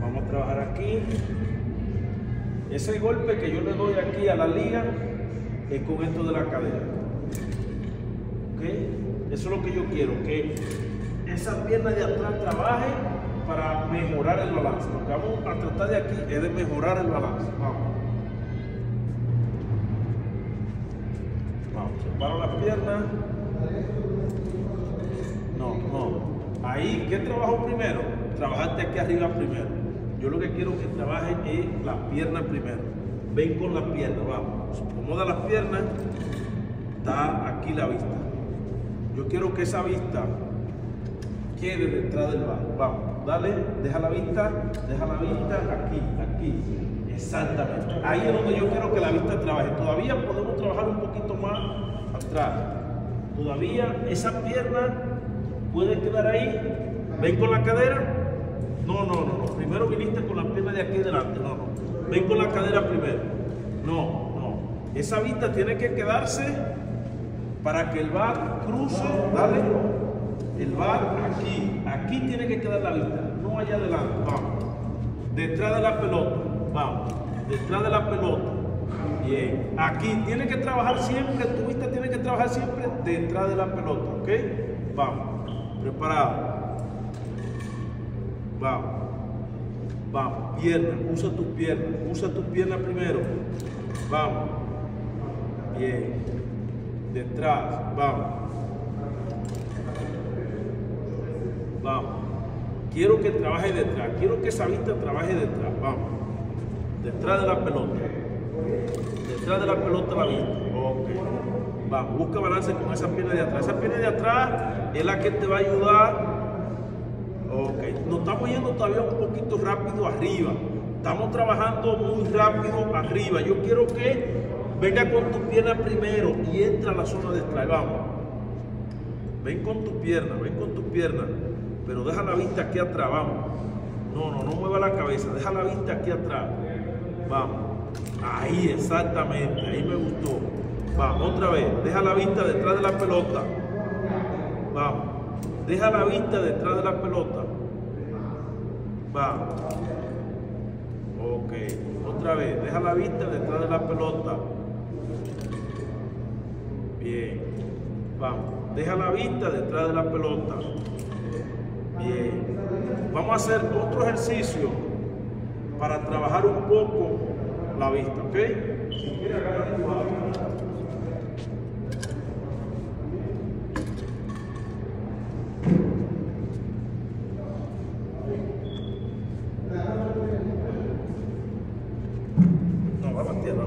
Vamos a trabajar aquí. Ese golpe que yo le doy aquí a la liga es con esto de la cadera. ¿Ok? Eso es lo que yo quiero, que esa pierna de atrás trabaje para mejorar el balance. Lo que vamos a tratar de aquí es de mejorar el balance. Vamos. Vamos, separo las piernas. No, no. Ahí, ¿qué trabajo primero? Trabajarte aquí arriba primero. Yo lo que quiero que trabaje es las piernas primero. Ven con las piernas, vamos. Acomoda las piernas. Está aquí la vista. Yo quiero que esa vista quede detrás del bar. Vamos, dale, deja la vista, deja la vista aquí, aquí. Exactamente. Ahí es donde yo quiero que la vista trabaje. Todavía podemos trabajar un poquito más atrás. Todavía esa pierna puede quedar ahí. Ven con la cadera. No, no, no, no. Primero viniste con la pierna de aquí delante. No, no. Ven con la cadera primero. No, no. Esa vista tiene que quedarse para que el bar cruce. Dale. El bar aquí. Aquí tiene que quedar la vista. No allá adelante. Vamos. Detrás de la pelota. Vamos. Detrás de la pelota. Bien. Aquí tiene que trabajar siempre. Tu vista tiene que trabajar siempre detrás de la pelota. ¿Ok? Vamos. Preparado. Vamos. Vamos. Pierna. Usa tus piernas. Usa tus piernas primero. Vamos. Bien. Detrás. Vamos. Vamos. Quiero que trabaje detrás. Quiero que esa vista trabaje detrás. Vamos. Detrás de la pelota. Detrás de la pelota la vista. Ok. Vamos. Busca balance con esa pierna de atrás. Esa pierna de atrás es la que te va a ayudar Ok, nos estamos yendo todavía un poquito rápido arriba. Estamos trabajando muy rápido arriba. Yo quiero que venga con tu pierna primero y entra a la zona de extraer. Vamos. Ven con tu pierna, ven con tu pierna. Pero deja la vista aquí atrás, vamos. No, no, no mueva la cabeza. Deja la vista aquí atrás. Vamos. Ahí, exactamente. Ahí me gustó. Vamos, otra vez. Deja la vista detrás de la pelota. Vamos. Deja la vista detrás de la pelota. Vamos. Ok. Otra vez. Deja la vista detrás de la pelota. Bien. Vamos. Deja la vista detrás de la pelota. Bien. Vamos a hacer otro ejercicio para trabajar un poco la vista, ¿ok? No, va a tierra.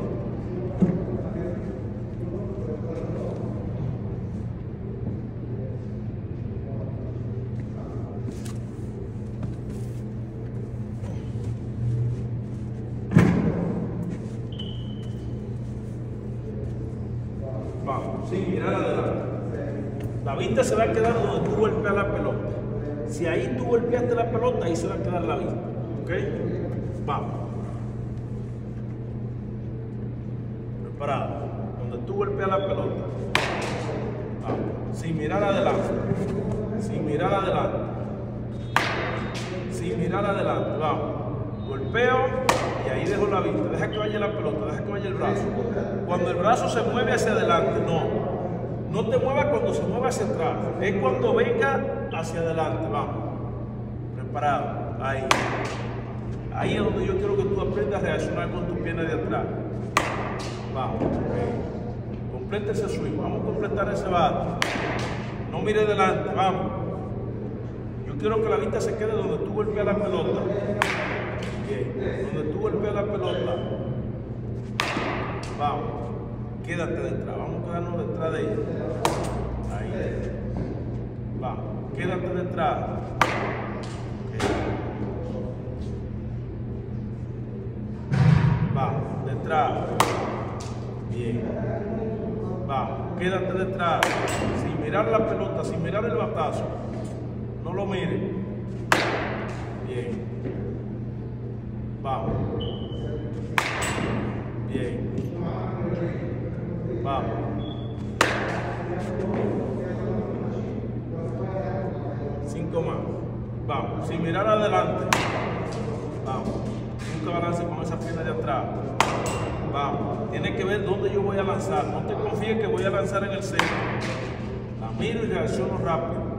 Vamos, sin mirar adelante. La vista se va a quedar donde tú golpeas la pelota. Si ahí tú golpeaste la pelota, ahí se va a quedar la vista. ¿Ok? Vamos. Preparado. Donde tú golpeas la pelota. Vamos. Sin mirar adelante. Sin mirar adelante. Sin mirar adelante. Vamos. Golpeo y ahí dejo la vista. Deja que vaya la pelota, deja que vaya el brazo. Cuando el brazo se mueve hacia adelante, no. No te muevas cuando se mueva hacia atrás. Es cuando venga hacia adelante. Vamos. Preparado. Ahí. Ahí es donde yo quiero que tú aprendas a reaccionar con tu pierna de atrás. Vamos. ok. Completa ese swing. Vamos a completar ese bate. No mire adelante. Vamos. Yo quiero que la vista se quede donde tú golpeas la pelota. Donde tú golpeas la pelota. Vamos. Quédate detrás. Vamos a quedarnos detrás de ella. Ahí. Vamos. Quédate detrás. Ok. Vamos. Detrás. Bien. Vamos. Quédate detrás. Sin mirar la pelota, sin mirar el batazo. No lo mires. Bien. Vamos. Bien. Vamos. Cinco más. Vamos, sin mirar adelante. Vamos. Nunca balance con esa pierna de atrás. Vamos. Tienes que ver dónde yo voy a lanzar. No te confíes que voy a lanzar en el centro. La miro y reacciono rápido.